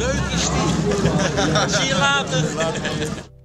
Leuk is die. Zie je later.